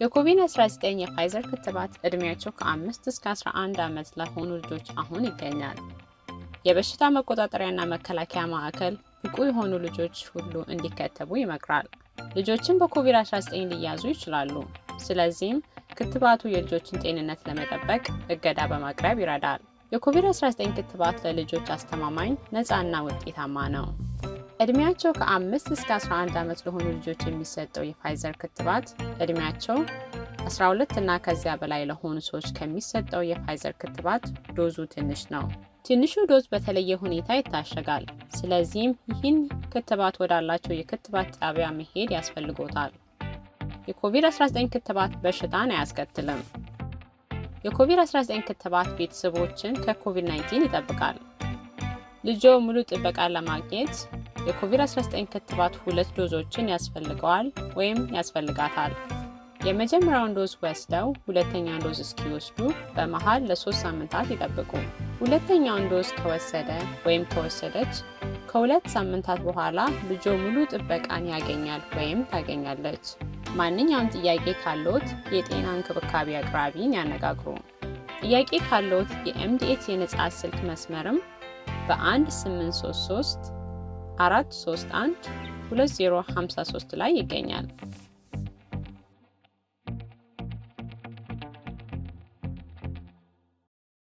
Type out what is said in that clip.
የኮቪድ-19 የፋይዘር ክትባት ዕድሜያቸው ከ5 እስከ 11 ዓመት ለሆኑ ልጆች አሁን ይገኛል። የበሽታ መቆጣጠሪያና መከላከያ ማዕከል ብቁ የሆኑ ልጆች ሁሉ እንዲከተቡ ይመክራል። ልጆችን በኮቪድ-19 ሊያዙ ይችላሉ። ስለዚህም ክትባቱ የልጆችን ጤንነት ለመጠበቅ እገዳ በማቅረብ ይረዳል። የኮቪድ-19 ክትባት ለልጆች አስተማማኝ፣ ነፃና ውጤታማ ነው። ዕድሜያቸው ከ5 እስከ 11 ዓመት ለሆኑ ልጆች የሚሰጠው የፋይዘር ክትባት ዕድሜያቸው 12 እና ከዚያ በላይ ለሆኑ ሰዎች ከሚሰጠው የፋይዘር ክትባት ዶዙ ትንሽ ነው። ትንሹ ዶዝ በተለየ ሁኔታ ይታሸጋል። ስለዚህም ይህን ክትባት ወዳላቸው የክትባት ጣቢያ መሄድ ያስፈልጎታል። የኮቪድ-19 ክትባት በሽታን አያስከትልም። የኮቪድ-19 ክትባት ቤተሰቦችን ከኮቪድ-19 ይጠብቃል። ልጆ ሙሉ ጥበቃን ለማግኘት የኮቪድ-19 ክትባት ሁለት ዶዞችን ያስፈልገዋል ወይም ያስፈልጋታል። የመጀመሪያውን ዶዝ ወስደው ሁለተኛውን ዶዝ እስኪወስዱ በመሃል ለሶስት ሳምንታት ይጠብቁ። ሁለተኛውን ዶዝ ከወሰደ ወይም ከወሰደች ከሁለት ሳምንታት በኋላ ልጆ ሙሉ ጥበቃን ያገኛል ወይም ታገኛለች። ማንኛውም ጥያቄ ካለዎት የጤና እንክብካቤ አቅራቢን ያነጋግሩ። ጥያቄ ካለዎት የኤምዲኤች የነጻ ስልክ መስመርም በ1833 431 2053 ላይ ይገኛል።